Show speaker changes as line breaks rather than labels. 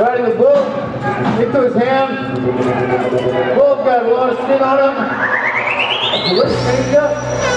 riding the bull into his hand. Bull's got a lot of skin on him. What's up.